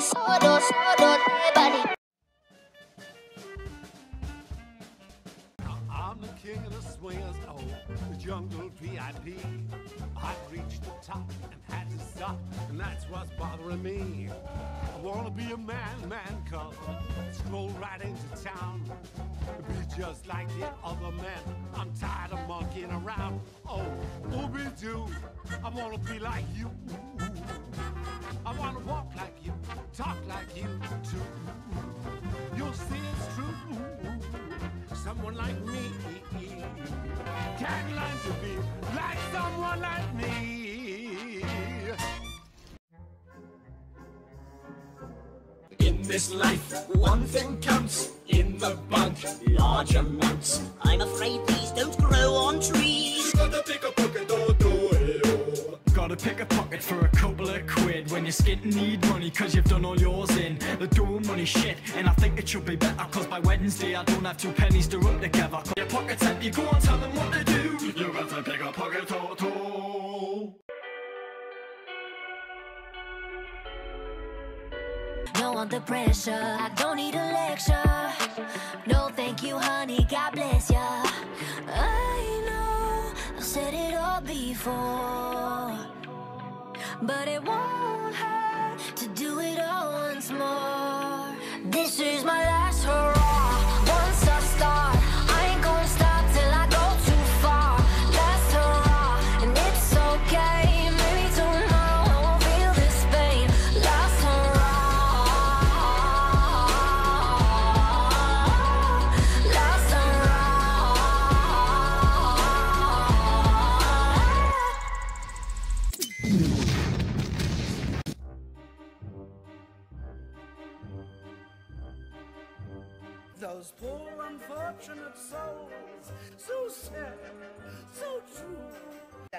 solo, solo te body. I'm the king of the swingers, oh, the jungle VIP. I reached the top and had to stop, and that's what's bothering me. I wanna be a man, man cub, stroll right into town, be just like the other men. I'm tired of monkeying around. Oh, Ooby Doo, I wanna be like you. I wanna walk like talk like you do. You'll see it's true. Someone like me can learn to be like someone like me. In this life, one thing counts in the bunk, large amounts. I'm afraid these don't grow on trees. Gotta pick a pocket or do it all. Gotta pick a pocket for a couple of quid when you skint need money cause you've done all yours in the door money shit and I think it should be better cause by Wednesday I don't have two pennies to rub together your pocket's empty go on tell them what to do You got to pick a pocket or two No under pressure. I don't need a lecture. No, thank you, honey. God bless ya. I know I've said it all before, but it won't hurt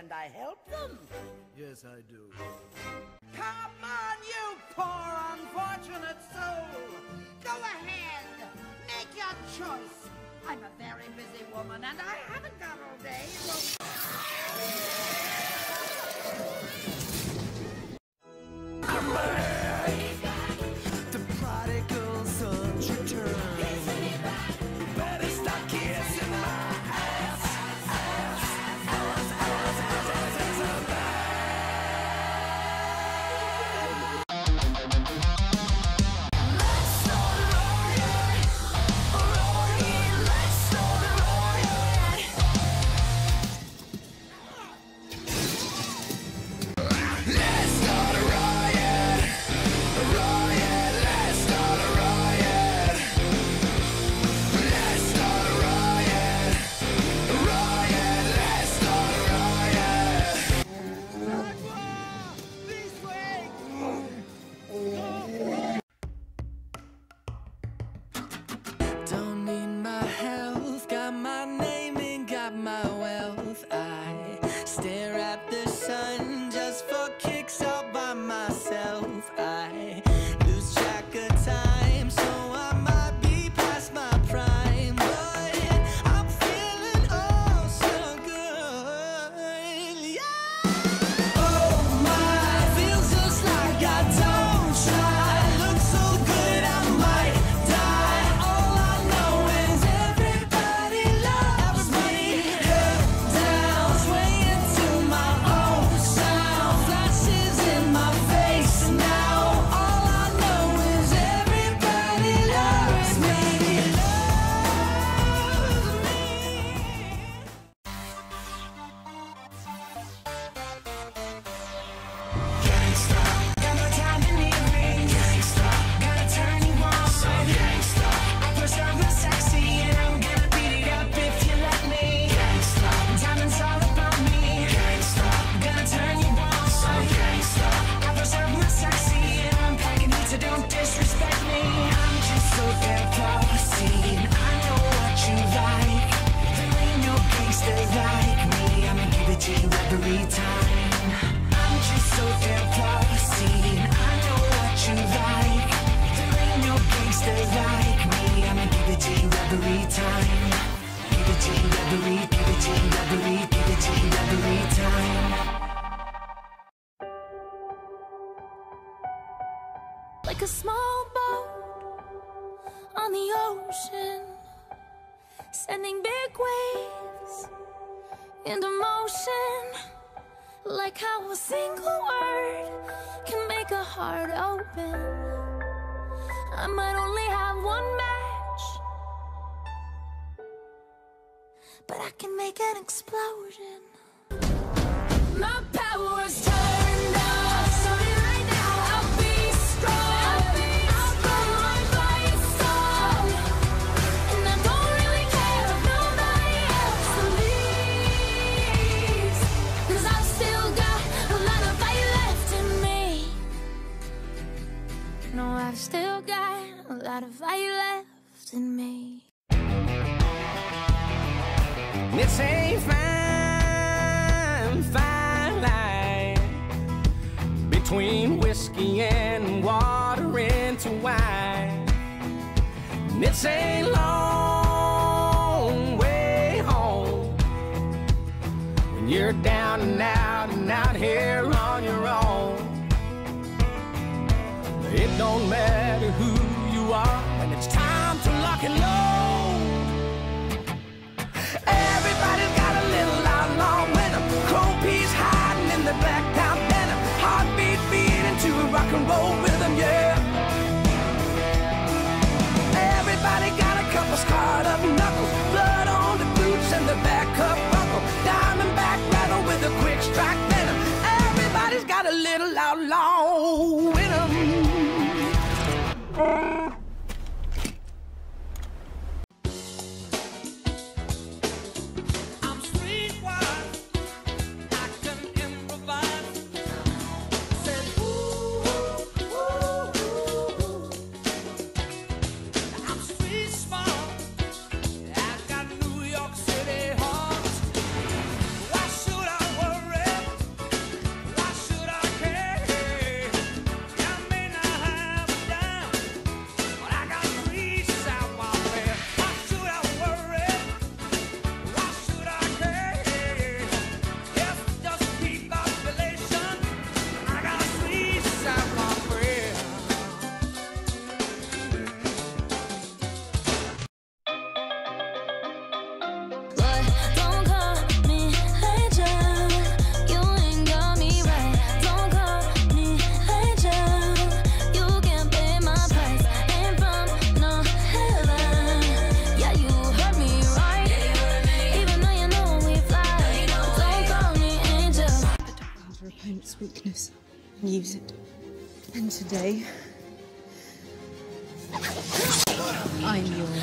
And I help them. Yes, I do. Come on, you poor unfortunate soul. Go ahead, make your choice. I'm a very busy woman and I haven't got all day. Waves into motion. Like how a single word can make a heart open. I might only have one match, but I can make an explosion. My power's No, I've still got a lot of fire left in me. It's a fine, fine line between whiskey and water into wine. And it's a long way home when you're down and out and out here don't matter who you are when it's time to lock and load. Everybody's got a little outlaw with 'em. Crow peas hiding in the black town denim. Heartbeat beating to a rock and roll rhythm, yeah. Everybody got a couple scarred up knuckles. Blood on the boots and the back up buckle. Diamondback rattle with a quick strike venom. Everybody's got a little outlaw weakness and use it. And today, I'm yours.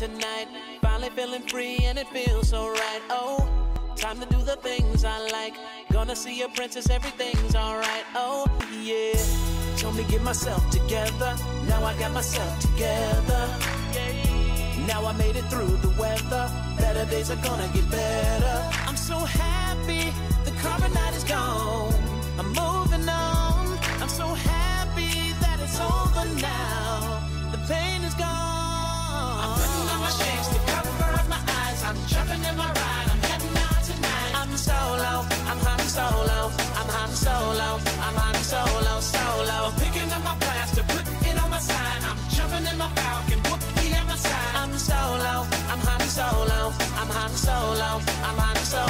Tonight. Finally feeling free and it feels so right. Oh, time to do the things I like. Gonna see a princess, everything's alright. Oh, yeah. Told me get myself together. Now I got myself together. Now I made it through the weather. Better days are gonna get better. I'm so happy the carbonite is gone. I'm moving on. I'm so happy that it's over now. The pain is gone. Solo. I'm. I'm Han Solo. I'm Han Solo. Solo.